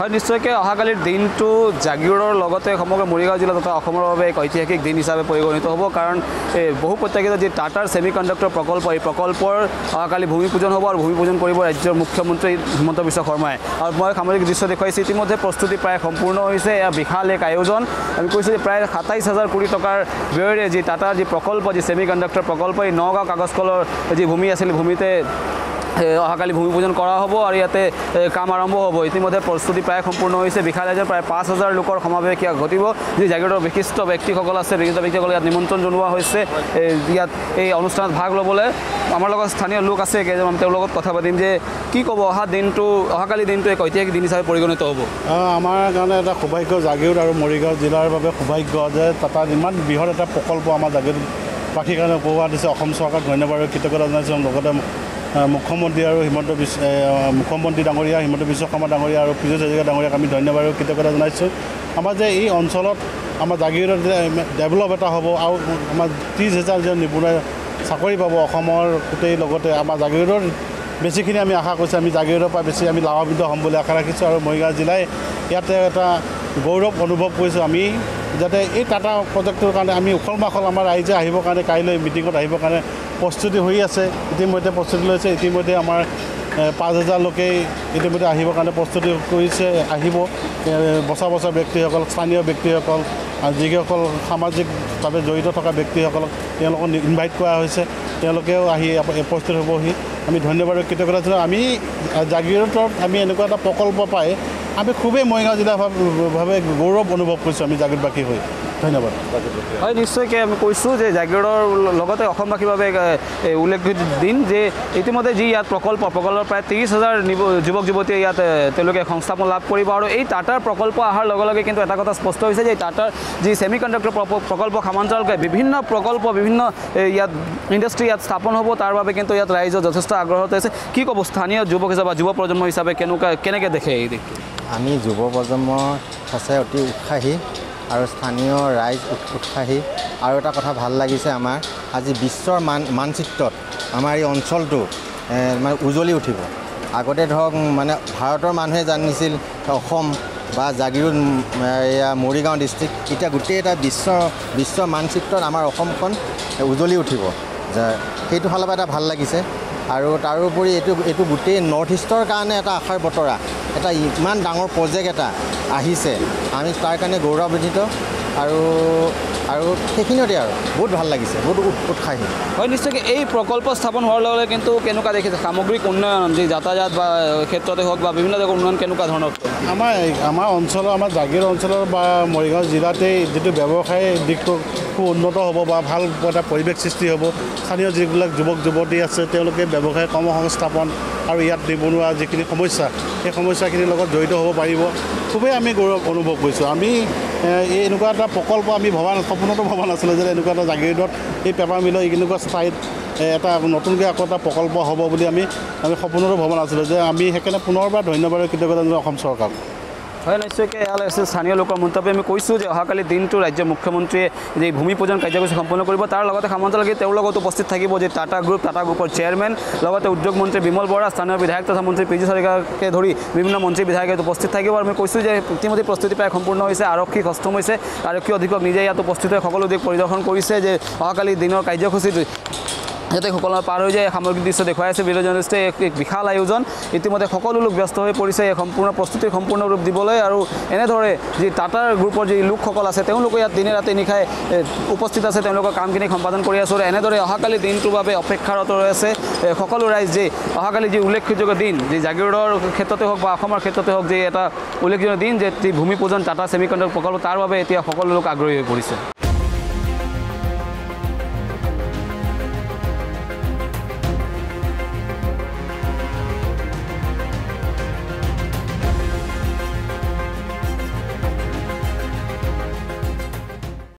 হয় নিশ্চয়কৈ অহাকালিৰ দিনটো জাগিৰোডৰ লগতে সমগ্ৰ মৰিগাঁও জিলা তথা অসমৰ বাবে এক ঐতিহাসিক দিন হিচাপে পৰিগণিত হ'ব কাৰণ এই বহু প্ৰত্যাশিত যি টাটাৰ ছেমি কণ্ডাক্টৰ প্ৰকল্প এই প্ৰকল্পৰ অহাকালি ভূমি পূজন হ'ব আৰু ভূমি পূজন কৰিব ৰাজ্যৰ মুখ্যমন্ত্ৰী হিমন্ত বিশ্ব শৰ্মাই। আৰু মই সামৰিক দৃশ্য দেখুৱাইছোঁ ইতিমধ্যে প্ৰস্তুতি প্ৰায় সম্পূৰ্ণ হৈছে এয়া বিশাল এক আয়োজন। আমি কৈছোঁ যে প্ৰায় সাতাইছ হাজাৰ কোটি টকাৰ ব্যয়েৰে যি টাটাৰ যি প্ৰকল্প যি ছেমি কণ্ডাক্টৰ প্ৰকল্প এই নগাঁও কাগজ কলৰ যি ভূমি আছিল ভূমিতে অহাকালি ভূমি পূজন কৰা হ'ব আৰু ইয়াতে কাম আৰম্ভ হ'ব। ইতিমধ্যে প্ৰস্তুতি প্ৰায় সম্পূৰ্ণ হৈছে। বিশাল আয়োজন প্ৰায় পাঁচ হাজাৰ লোকৰ সমাৱেশ ইয়াত ঘটিব। যি জাগিৰোডৰ বিশিষ্ট ব্যক্তিসকল আছে বিশিষ্ট ব্যক্তিসকলক ইয়াত নিমন্ত্ৰণ জনোৱা হৈছে। এ, ইয়াত এই অনুষ্ঠানত ভাগ ল'বলৈ আমাৰ লগত স্থানীয় লোক আছে লগত কথা পাতিম যে কি ক'ব অহা দিনটো অহাকালি দিনটো এক ঐতিহাসিক দিন হিচাপে পৰিগণিত হ'ব। আহ, আমাৰ কাৰণে এটা সৌভাগ্য জাগিৰোড আৰু মৰিগাঁও জিলাৰ বাবে সৌভাগ্য যে তাত ইমান বৃহৎ প্ৰকল্প আমাৰ জাগিৰোডবাসীৰ কাৰণে উপহাৰ দিছে। অসম চৰকাৰক ধন্যবাদ আৰু কৃতজ্ঞতা জনাইছোঁ। লগতে মুখ্যমন্ত্ৰী আৰু হিমন্ত বিশ্ব মুখ্যমন্ত্ৰী ডাঙৰীয়া হিমন্ত বিশ্ব শৰ্মা ডাঙৰীয়া আৰু পীযুষ হাজৰিকা ডাঙৰীয়াক আমি ধন্যবাদ আৰু কৃতজ্ঞতা জনাইছোঁ। আমাৰ যে এই অঞ্চলত আমাৰ জাগিৰোডত যে ডেভেলপ এটা হ'ব আৰু আমাৰ ত্ৰিছ হাজাৰ যে নিবনুৱাই চাকৰি পাব অসমৰ গোটেই লগতে আমাৰ জাগিৰোডৰ বেছিখিনি আমি আশা কৰিছোঁ আমি জাগিৰোডৰ পৰা বেছি আমি লাভান্বিত হ'ম বুলি আশা ৰাখিছোঁ আৰু মৰিগাঁও জিলাই ইয়াতে এটা গৌৰৱ অনুভৱ কৰিছোঁ আমি যাতে এই টাটা প্ৰজেক্টটোৰ কাৰণে আমি উখল মাখল আমাৰ ৰাইজে আহিবৰ কাৰণে কাইলৈ মিটিঙত আহিবৰ কাৰণে প্ৰস্তুতি হৈ আছে ইতিমধ্যে প্ৰস্তুতি লৈছে ইতিমধ্যে আমাৰ পাঁচ হাজাৰ লোকেই ইতিমধ্যে আহিবৰ কাৰণে প্ৰস্তুতি কৰিছে আহিব। বচা বচা ব্যক্তিসকল স্থানীয় ব্যক্তিসকল যিসকল সামাজিকভাৱে জড়িত থকা ব্যক্তিসকলক তেওঁলোকক ইনভাইট কৰা হৈছে। তেওঁলোকেও আহি উপস্থিত হ'বহি। আমি ধন্যবাদ কৃতজ্ঞতা জনাওঁ। আমি জাগিৰোডত আমি এনেকুৱা এটা প্ৰকল্প পাই আমি খুবেই মৰিগাঁও জিলা ভাৱে গৌৰৱ অনুভৱ কৰিছোঁ আমি জাগিৰোডবাসী হৈ। ধন্যবাদ। হয় নিশ্চয়কৈ আমি কৈছোঁ যে জাগিৰোডৰ লগতে অসমবাসীৰ বাবে উল্লেখযোগ্য দিন যে ইতিমধ্যে যি ইয়াত প্ৰকল্প প্ৰকল্পৰ প্ৰায় ত্ৰিছ হাজাৰ যুৱক যুৱতীয়ে ইয়াত তেওঁলোকে সংস্থাপন লাভ কৰিব আৰু এই টাটাৰ প্ৰকল্প অহাৰ লগে লগে কিন্তু এটা কথা স্পষ্ট হৈছে যে এই টাটাৰ যি ছেমি কণ্ডাক্টৰ প্ৰকল্প সমান্তৰালকৈ বিভিন্ন প্ৰকল্প বিভিন্ন ইয়াত ইণ্ডাষ্ট্ৰি ইয়াত স্থাপন হ'ব তাৰ বাবে কিন্তু ইয়াত ৰাইজৰ যথেষ্ট আগ্ৰহত আছে। কি ক'ব স্থানীয় যুৱক হিচাপে বা যুৱ প্ৰজন্ম হিচাপে কেনেকুৱা কেনেকৈ দেখে এই আমি যুৱ প্ৰজন্ম সঁচাই অতি উৎসাহী। আৰু স্থানীয় ৰাইজ উৎ- উৎসাহী। আৰু এটা কথা ভাল লাগিছে আমাৰ আজি বিশ্বৰ মান মানচিত্ৰত আমাৰ এই অঞ্চলটো মানে উজ্বলি উঠিব। আগতে ধৰক মানে ভাৰতৰ মানুহে জানিছিল অসম বা জাগিৰোড উম, এয়া মৰিগাঁও ডিষ্ট্ৰিক্ট এতিয়া গোটেই এটা বিশ্ব বিশ্ব মানচিত্ৰত আমাৰ অসমখন উজ্বলি উঠিব। সেইটো ফালৰ পৰা এটা ভাল লাগিছে। আৰু তাৰোপৰি এইটো এইটো গোটেই নৰ্থ ইষ্টৰ কাৰণে এটা আশাৰ বতৰা। এটা ইমান ডাঙৰ প্ৰজেক্ট এটা আহিছে। আমি তাৰ কাৰণে গৌৰৱান্বিত আৰু আৰু সেইখিনিতে আৰু। বহুত ভাল লাগিছে বহুত উৎ- উৎসাহী। হয় নিশ্চয়কৈ এই প্ৰকল্প স্থাপন হোৱাৰ লগে লগে কিন্তু কেনেকুৱা দেখিছে? সামগ্ৰিক উন্নয়ন যি যাতায়াত বা ক্ষেত্ৰতে হওক বা বিভিন্ন জেগাৰ উন্নয়ন কেনেকুৱা ধৰণৰ? আমাৰ আমাৰ অঞ্চলৰ আমাৰ জাগিৰ অঞ্চলৰ বা মৰিগাঁও জিলাতেই যিটো ব্যৱসায় দিশটো খুব উন্নত হ'ব বা ভাল এটা পৰিৱেশ সৃষ্টি হ'ব স্থানীয় যিবিলাক যুৱক যুৱতী আছে তেওঁলোকে ব্যৱসায় কৰ্মসংস্থাপন আৰু ইয়াত নিবনুৱা যিখিনি সমস্যা সেই সমস্যাখিনিৰ লগত জড়িত হ'ব পাৰিব। খুবেই আমি গৌৰৱ অনুভৱ কৰিছোঁ। আমি এই এনেকুৱা এটা প্ৰকল্প আমি ভবা সপোনতো ভবা নাছিলোঁ যে এনেকুৱা এটা জাগিৰোডত এই পেপাৰ মিলৰ এনেকুৱা ঠাইত এটা নতুনকৈ আকৌ এটা প্ৰকল্প হ'ব বুলি আমি আমি সপোনতো ভবা নাছিলোঁ যে আমি সেইকাৰণে পুনৰবাৰ ধন্যবাদ কৃতজ্ঞতা জনাওঁ অসম চৰকাৰক। হয় নিশ্চয়কৈ এয়ালৈ আছিল স্থানীয় লোকৰ মন্তব্য আমি কৈছোঁ যে অহাকালি দিনটো ৰাজ্যৰ মুখ্যমন্ত্ৰীয়ে যি ভূমি পূজন কাৰ্যসূচী সম্পন্ন কৰিব। তাৰ লগতে সামন্তৰালকে তেওঁৰ লগত উপস্থিত থাকিব যে টাটা গ্ৰুপ টাটা গ্ৰুপৰ চেয়াৰমেন লগতে উদ্যোগ মন্ত্ৰী বিমল বৰা স্থানীয় বিধায়ক তথা মন্ত্ৰী পীযুষ হাজৰিকাকে ধৰি বিভিন্ন মন্ত্ৰী বিধায়কে উপস্থিত থাকিব। আৰু আমি কৈছোঁ যে ইতিমধ্যে প্ৰস্তুতি প্ৰায় সম্পূৰ্ণ হৈছে আৰক্ষী সষ্টম হৈছে। আৰক্ষী অধীক্ষক নিজে ইয়াত উপস্থিত হৈ সকলো দিশ পৰিদৰ্শন কৰিছে যে অহাকালি দিনৰ কাৰ্যসূচীত যাতে সকলো পাৰ হৈ যায় সামগ্ৰিক দৃশ্য দেখুৱাই আছে। বিৰোধী জনগোষ্ঠীয়ে এক এক বিশাল আয়োজন। ইতিমধ্যে সকলো লোক ব্যস্ত হৈ পৰিছে এই সম্পূৰ্ণ প্ৰস্তুতিৰ সম্পূৰ্ণ ৰূপ দিবলৈ আৰু এনেদৰে যি টাটাৰ গ্ৰুপৰ যি লোকসকল আছে তেওঁলোকে ইয়াত দিনে ৰাতি নিশাই উপস্থিত আছে তেওঁলোকৰ কামখিনি সম্পাদন কৰি আছোঁ। আৰু এনেদৰে অহাকালি দিনটোৰ বাবে অপেক্ষাৰত ৰৈ আছে সকলো ৰাইজ যে অহাকালি যি উল্লেখযোগ্য দিন যি জাগিৰোডৰ ক্ষেত্ৰতে হওক বা অসমৰ ক্ষেত্ৰতে হওক যে এটা উল্লেখযোগ্য দিন যে যি ভূমি পূজন টাটা ছেমি কণ্ডাক্টৰ প্ৰকল্প তাৰ বাবে এতিয়া সকলো লোক আগ্ৰহী হৈ পৰিছে।